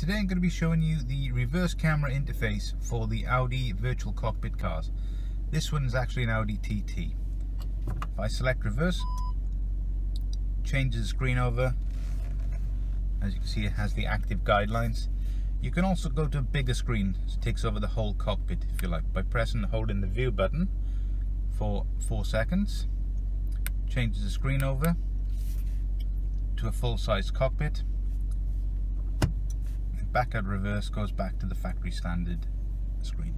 Today I'm going to be showing you the reverse camera interface for the Audi virtual cockpit cars. This one is actually an Audi TT. If I select reverse, changes the screen over. As you can see it has the active guidelines. You can also go to a bigger screen, it takes over the whole cockpit if you like, by pressing and holding the view button for 4 seconds. Changes the screen over to a full-size cockpit back at reverse goes back to the factory standard screen.